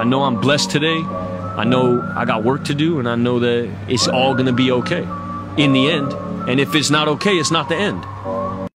I know I'm blessed today. I know I got work to do, and I know that it's all going to be okay in the end. And if it's not okay, it's not the end.